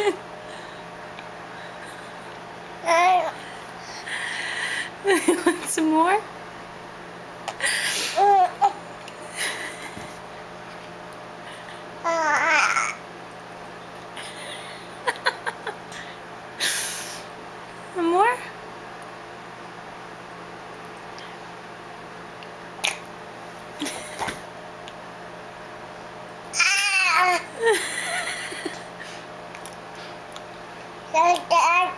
want some more? some more? Ah.